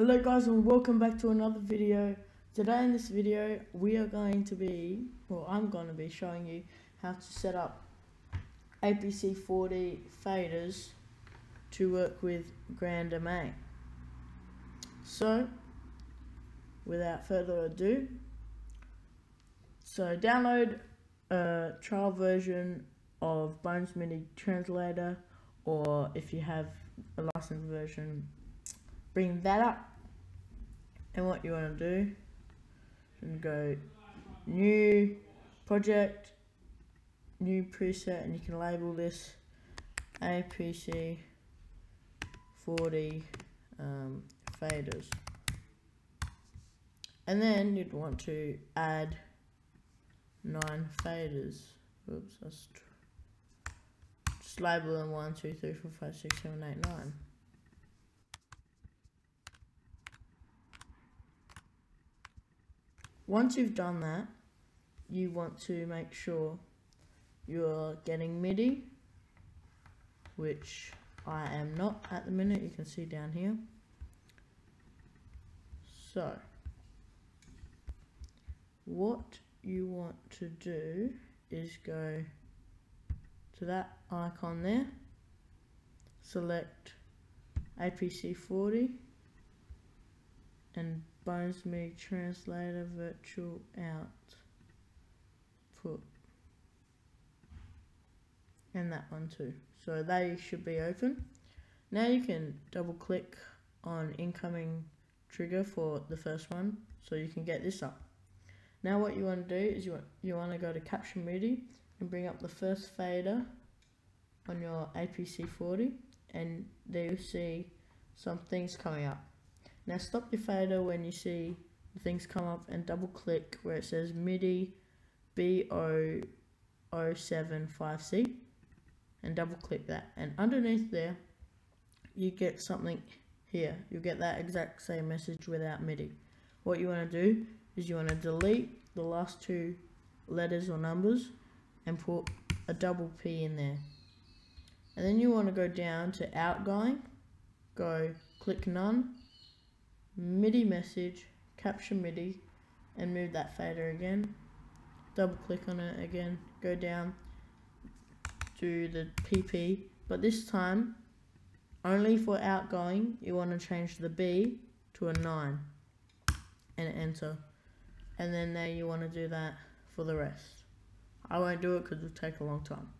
Hello guys and welcome back to another video. Today in this video we are going to be, well I'm going to be showing you how to set up APC 40 faders to work with Grand grandMA. So without further ado, so download a trial version of Bome's MIDI Translator or if you have a licensed version bring that up and what you want to do. And go new project new preset and you can label this APC 40 um, faders. And then you'd want to add nine faders. Oops that's just label them 1 2 3 4 5 6 7 8 9 Once you've done that, you want to make sure you're getting MIDI, which I am not at the minute, you can see down here. So, what you want to do is go to that icon there, select APC 40 and Bome's MIDI Translator Virtual Output. And that one too. So they should be open. Now you can double click on incoming trigger for the first one so you can get this up. Now what you want to do is you want, you want to go to Capture MIDI and bring up the first fader on your APC 40 and there you see some things coming up. Now stop your fader when you see things come up and double click where it says MIDI B075C and double click that. And underneath there you get something here. You'll get that exact same message without MIDI. What you want to do is you want to delete the last two letters or numbers and put a double P in there. And then you want to go down to outgoing go click none MIDI message, capture MIDI, and move that fader again. Double click on it again, go down to the PP, but this time, only for outgoing, you want to change the B to a 9 and enter. And then there you want to do that for the rest. I won't do it because it'll take a long time.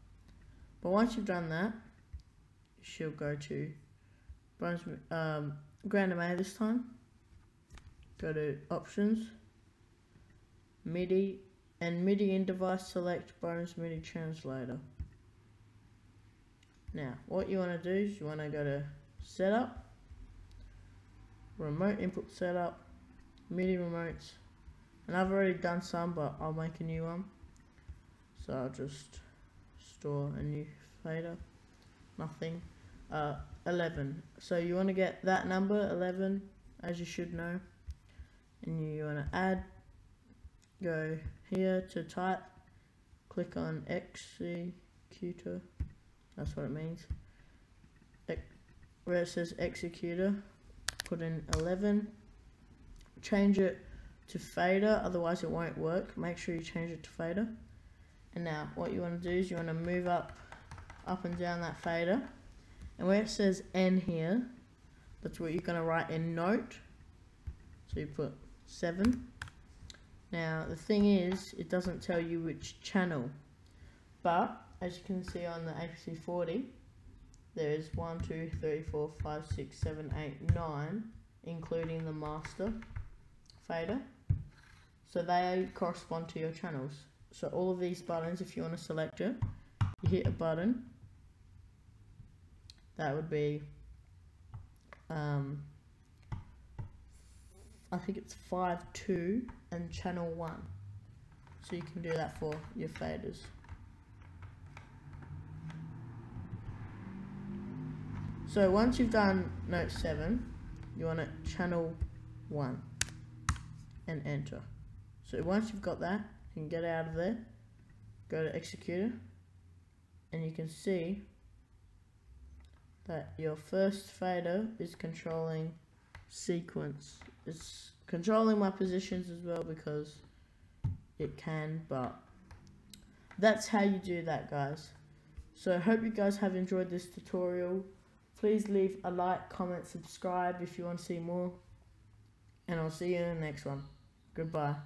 But once you've done that, she'll go to um, grandMA this time go to options, MIDI, and MIDI in device select Bome's MIDI translator. Now, what you want to do is you want to go to setup, remote input setup, MIDI remotes, and I've already done some, but I'll make a new one. So I'll just store a new fader, nothing. Uh, 11. So you want to get that number, 11, as you should know and you want to add go here to type click on executor that's what it means. Where it says executor put in 11 change it to fader otherwise it won't work. Make sure you change it to fader. And now what you want to do is you want to move up up and down that fader. And where it says N here that's what you're going to write in note. So you put 7. Now the thing is, it doesn't tell you which channel, but as you can see on the APC 40, there is 1, 2, 3, 4, 5, 6, 7, 8, 9, including the master fader. So they correspond to your channels. So all of these buttons, if you want to select it, you hit a button. That would be um, I think it's 5-2 and channel 1. So you can do that for your faders. So once you've done note 7, you want to channel 1 and enter. So once you've got that, you can get out of there, go to executor, and you can see that your first fader is controlling sequence. It's controlling my positions as well because it can, but that's how you do that, guys. So I hope you guys have enjoyed this tutorial. Please leave a like, comment, subscribe if you want to see more. And I'll see you in the next one. Goodbye.